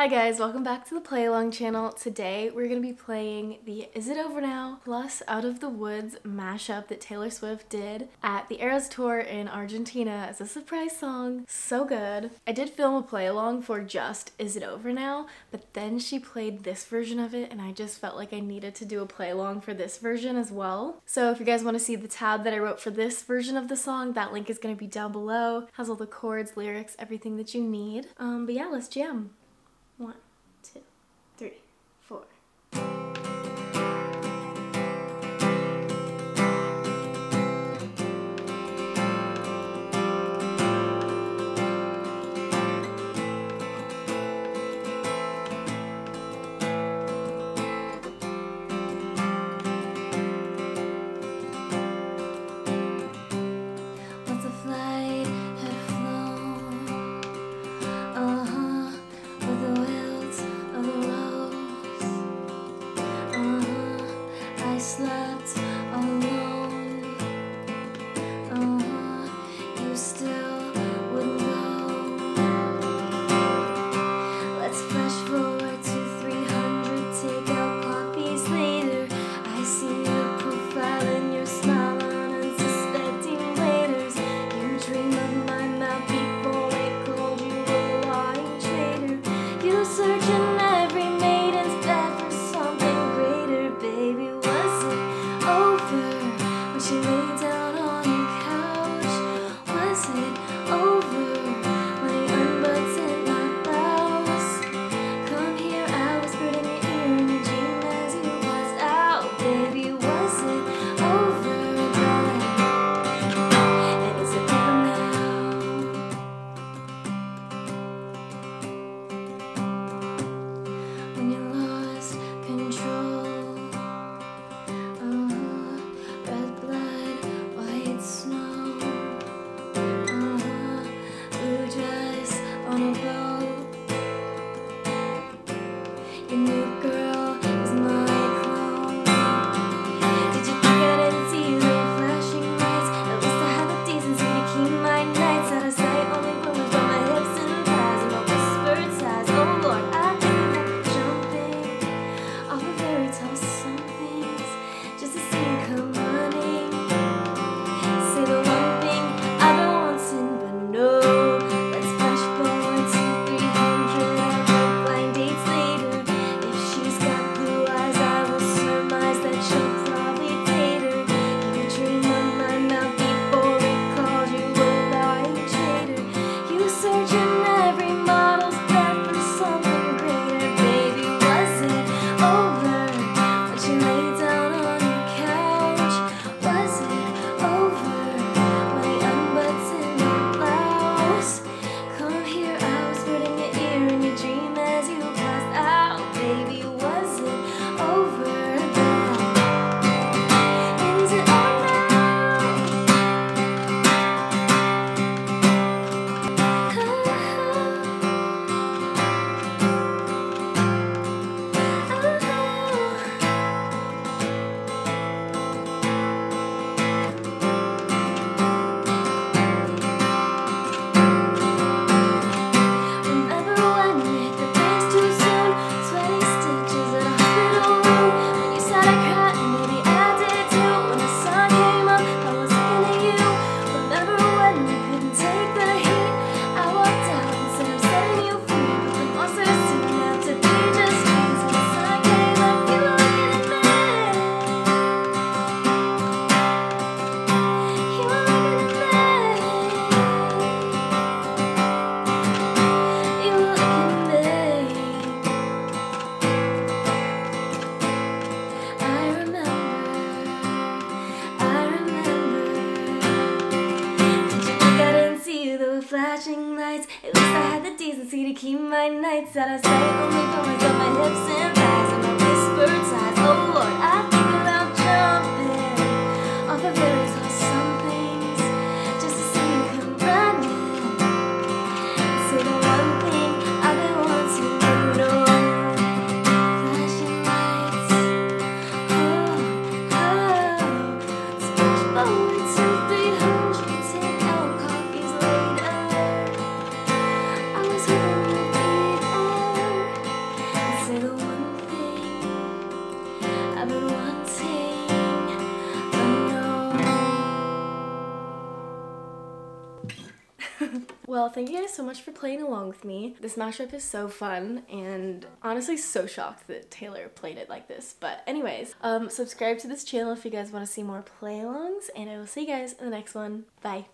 Hi guys, welcome back to the Play Along channel. Today we're going to be playing the Is It Over Now plus Out of the Woods mashup that Taylor Swift did at the Eras Tour in Argentina as a surprise song. So good. I did film a play along for just Is It Over Now, but then she played this version of it and I just felt like I needed to do a play along for this version as well. So if you guys want to see the tab that I wrote for this version of the song, that link is going to be down below. It has all the chords, lyrics, everything that you need. Um, but yeah, let's jam. flashing lights. At least I had the decency to keep my nights out of sight Only for myself, my hips and thighs And my whispered sighs. Oh Lord, I well, thank you guys so much for playing along with me. This mashup is so fun and honestly so shocked that Taylor played it like this. But anyways, um, subscribe to this channel if you guys want to see more play alongs and I will see you guys in the next one. Bye.